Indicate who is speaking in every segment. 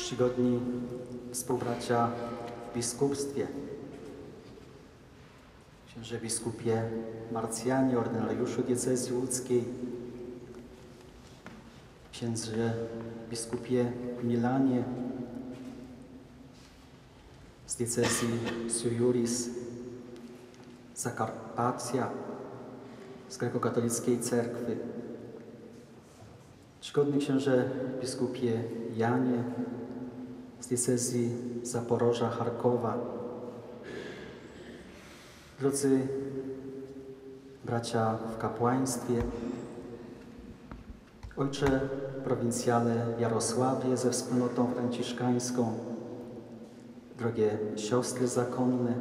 Speaker 1: czcigodni współbracia w biskupstwie, księże biskupie Marcjanie, ordynariuszu diecezji łódzkiej, księże biskupie Milanie z diecezji Sujuris, Zakarpacja, z grekokatolickiej cerkwy, czcigodny księże biskupie Janie z diecezji Zaporoża, Charkowa, drodzy bracia w kapłaństwie, ojcze prowincjale Jarosławie ze wspólnotą franciszkańską, drogie siostry zakonne,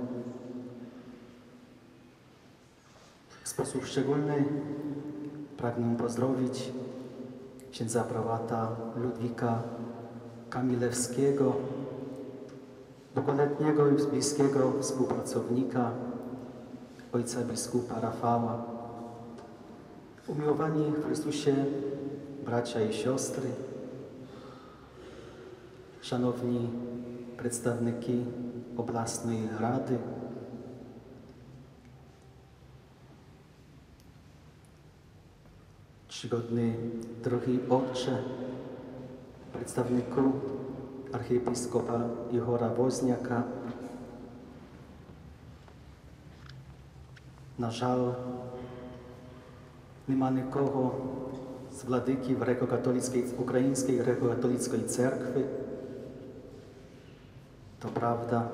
Speaker 1: w sposób szczególny pragnę pozdrowić księdza prałata Ludwika Kamilewskiego, długoletniego i bliskiego współpracownika ojca biskupa Rafała. Umiłowani w Chrystusie bracia i siostry, szanowni przedstawniki oblastnej rady, czcigodny drogi ojcze, przedstawniku archiepiskopa Ihora Woźniaka. Na żal, nема nikogo z wladyki w grekokatolickiej, ukraińskiej grekokatolickiej cerkwy. To prawda.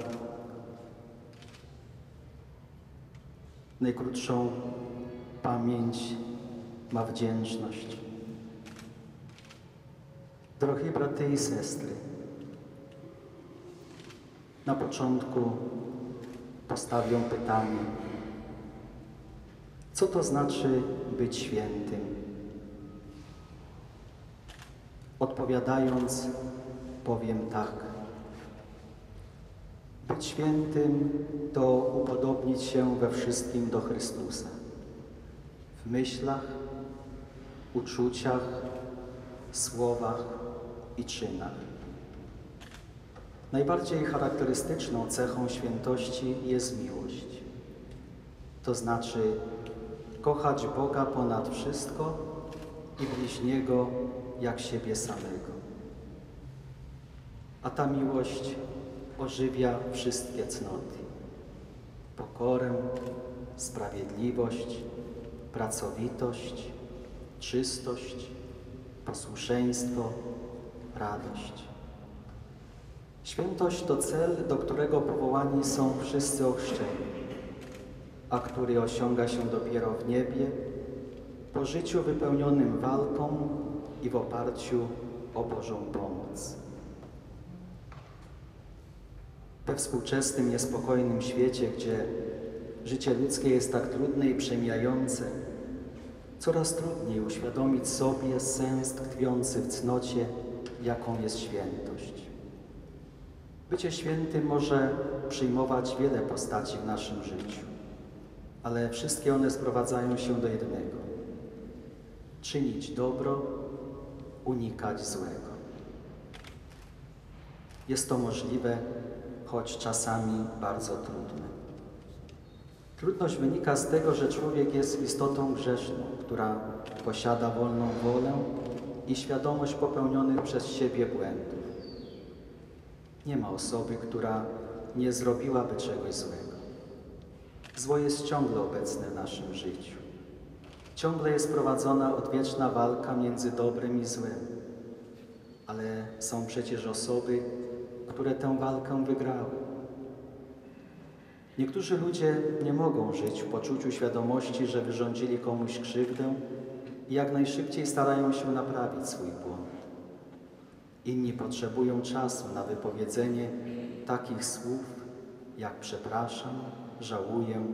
Speaker 1: Najkrótszą pamięć ma wdzięczność. Drogie braty i sestry, na początku postawię pytanie, co to znaczy być świętym? Odpowiadając, powiem tak. Być świętym to upodobnić się we wszystkim do Chrystusa. W myślach, uczuciach, słowach i czynach. Najbardziej charakterystyczną cechą świętości jest miłość. To znaczy kochać Boga ponad wszystko i bliźniego jak siebie samego. A ta miłość ożywia wszystkie cnoty. Pokorę, sprawiedliwość, pracowitość, czystość, posłuszeństwo, radość. Świętość to cel, do którego powołani są wszyscy ochrzczeni, a który osiąga się dopiero w niebie, po życiu wypełnionym walką i w oparciu o Bożą pomoc. We współczesnym, niespokojnym świecie, gdzie życie ludzkie jest tak trudne i przemijające, coraz trudniej uświadomić sobie sens tkwiący w cnocie, jaką jest świętość. Bycie świętym może przyjmować wiele postaci w naszym życiu, ale wszystkie one sprowadzają się do jednego. Czynić dobro, unikać złego. Jest to możliwe, choć czasami bardzo trudne. Trudność wynika z tego, że człowiek jest istotą grzeszną, która posiada wolną wolę i świadomość popełnionych przez siebie błędów. Nie ma osoby, która nie zrobiłaby czegoś złego. Zło jest ciągle obecne w naszym życiu. Ciągle jest prowadzona odwieczna walka między dobrem i złem. Ale są przecież osoby, które tę walkę wygrały. Niektórzy ludzie nie mogą żyć w poczuciu świadomości, że wyrządzili komuś krzywdę i jak najszybciej starają się naprawić swój błąd. Inni potrzebują czasu na wypowiedzenie takich słów jak przepraszam, żałuję,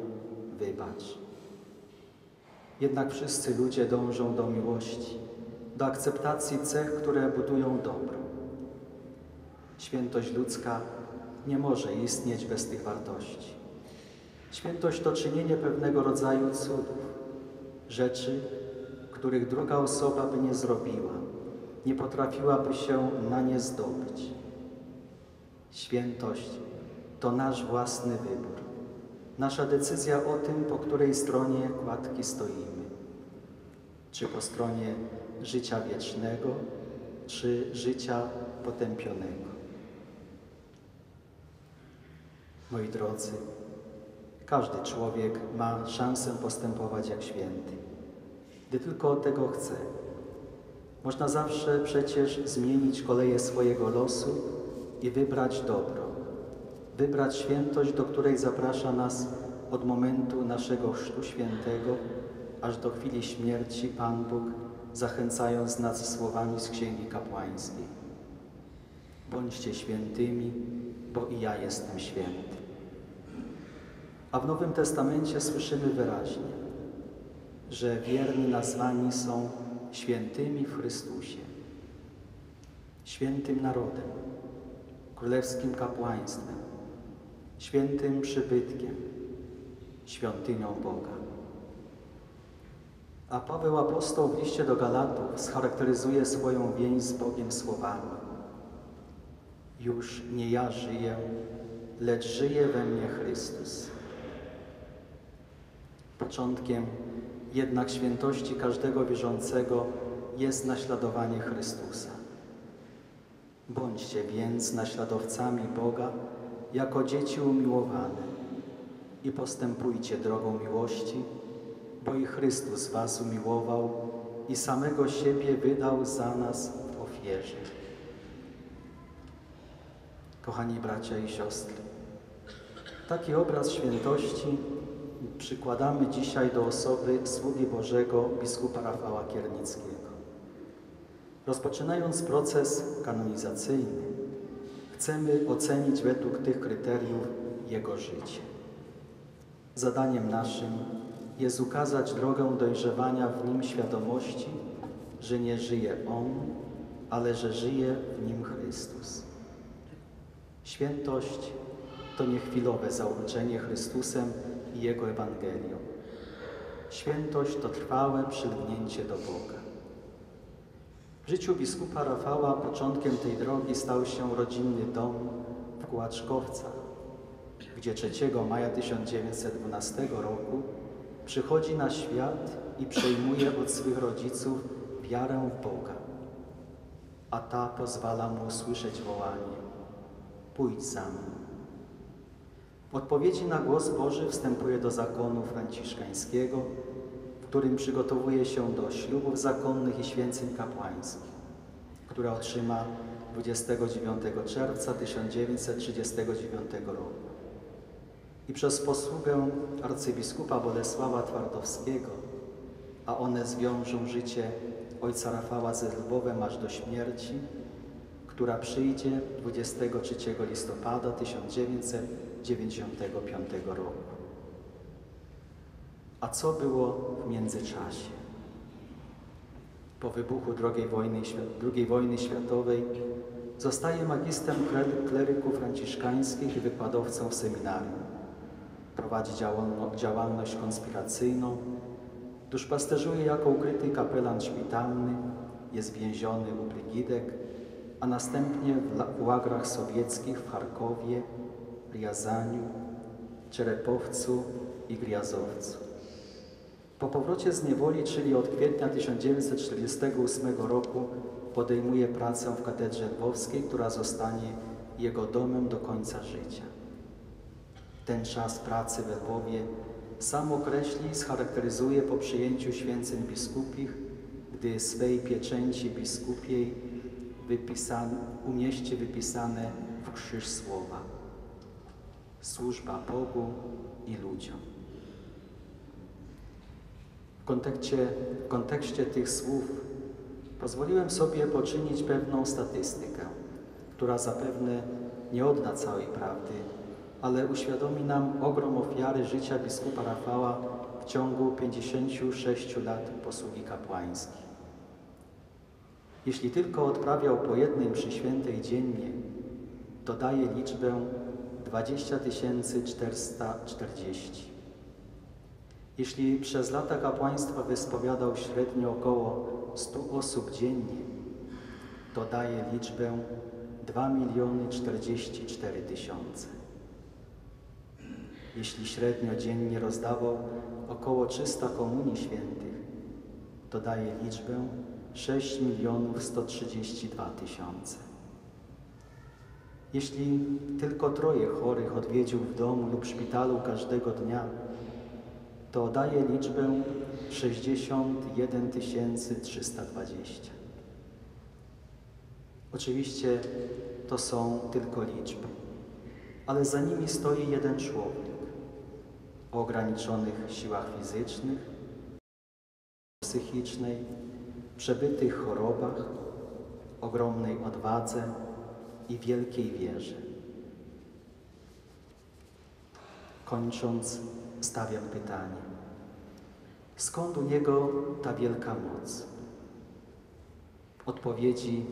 Speaker 1: wybacz. Jednak wszyscy ludzie dążą do miłości, do akceptacji cech, które budują dobro. Świętość ludzka nie może istnieć bez tych wartości. Świętość to czynienie pewnego rodzaju cudów, rzeczy, których druga osoba by nie zrobiła, nie potrafiłaby się na nie zdobyć. Świętość to nasz własny wybór, nasza decyzja o tym, po której stronie kładki stoimy. Czy po stronie życia wiecznego, czy życia potępionego. Moi drodzy, każdy człowiek ma szansę postępować jak święty, gdy tylko tego chce. Można zawsze przecież zmienić koleje swojego losu i wybrać dobro, wybrać świętość, do której zaprasza nas od momentu naszego chrztu świętego, aż do chwili śmierci Pan Bóg, zachęcając nas słowami z Księgi Kapłańskiej. Bądźcie świętymi, bo i ja jestem święty. A w Nowym Testamencie słyszymy wyraźnie, że wierni nazwani są świętymi w Chrystusie, świętym narodem, królewskim kapłaństwem, świętym przybytkiem, świątynią Boga. A Paweł Apostoł w liście do Galatów scharakteryzuje swoją więź z Bogiem słowami. Już nie ja żyję, lecz żyje we mnie Chrystus. Początkiem jednak świętości każdego wierzącego jest naśladowanie Chrystusa. Bądźcie więc naśladowcami Boga jako dzieci umiłowane i postępujcie drogą miłości, bo i Chrystus was umiłował i samego siebie wydał za nas w ofierze. Kochani bracia i siostry, taki obraz świętości przykładamy dzisiaj do osoby sługi Bożego biskupa Rafała Kiernickiego. Rozpoczynając proces kanonizacyjny, chcemy ocenić według tych kryteriów jego życie. Zadaniem naszym jest ukazać drogę dojrzewania w nim świadomości, że nie żyje On, ale że żyje w nim Chrystus. Świętość to niechwilowe zauroczenie Chrystusem i Jego Ewangelią. Świętość to trwałe przylgnięcie do Boga. W życiu biskupa Rafała początkiem tej drogi stał się rodzinny dom w Kłaczkowcach, gdzie 3 maja 1912 roku przychodzi na świat i przejmuje od swych rodziców wiarę w Boga, a ta pozwala mu usłyszeć wołanie: Pójdź za mną. W odpowiedzi na głos Boży wstępuje do zakonu franciszkańskiego, w którym przygotowuje się do ślubów zakonnych i święceń kapłańskich, które otrzyma 29 czerwca 1939 roku. I przez posługę arcybiskupa Bolesława Twardowskiego, a one zwiążą życie ojca Rafała ze Lwowem aż do śmierci, która przyjdzie 23 listopada 1995 roku. A co było w międzyczasie? Po wybuchu II wojny, II wojny światowej zostaje magistrem kleryków franciszkańskich i wykładowcą w seminarium. Prowadzi działalność konspiracyjną, duszpasterzuje jako ukryty kapelan szpitalny, jest więziony u Brygidek, a następnie w łagrach sowieckich w Charkowie, Riazaniu, Czerepowcu i Griazowcu. Po powrocie z niewoli, czyli od kwietnia 1948 roku, podejmuje pracę w katedrze lwowskiej, która zostanie jego domem do końca życia. Ten czas pracy we Lwowie sam określi i scharakteryzuje po przyjęciu święceń biskupich, gdy swej pieczęci biskupiej umieści wypisane w krzyż słowa. Służba Bogu i ludziom. W kontekście, w kontekście tych słów pozwoliłem sobie poczynić pewną statystykę, która zapewne nie odda całej prawdy, ale uświadomi nam ogrom ofiary życia biskupa Rafała w ciągu 56 lat posługi kapłańskiej. Jeśli tylko odprawiał po jednej mszy świętej dziennie, to daje liczbę 20 440. Jeśli przez lata kapłaństwa wyspowiadał średnio około 100 osób dziennie, to daje liczbę 2 miliony 44 tysiące. Jeśli średnio dziennie rozdawał około 300 komunii świętych, to daje liczbę 6 milionów 132 tysiące. Jeśli tylko troje chorych odwiedził w domu lub szpitalu każdego dnia, to daje liczbę 61 320. Oczywiście to są tylko liczby, ale za nimi stoi jeden człowiek o ograniczonych siłach fizycznych, psychicznej, przebytych chorobach, ogromnej odwadze i wielkiej wierze. Kończąc, stawiam pytanie: skąd u niego ta wielka moc? Odpowiedzi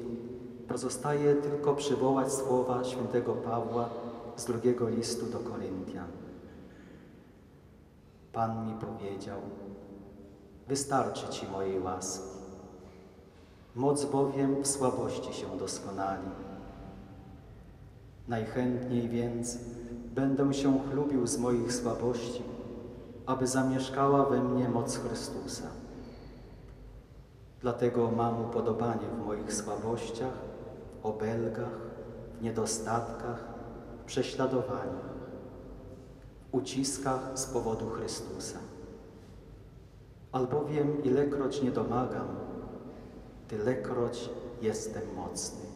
Speaker 1: pozostaje tylko przywołać słowa świętego Pawła z drugiego listu do Koryntian. Pan mi powiedział: Wystarczy ci mojej łaski. Moc bowiem w słabości się doskonali. Najchętniej więc będę się chlubił z moich słabości, aby zamieszkała we mnie moc Chrystusa. Dlatego mam upodobanie w moich słabościach, obelgach, niedostatkach, prześladowaniach, uciskach z powodu Chrystusa. Albowiem ilekroć nie domagam, tylekroć jestem mocny.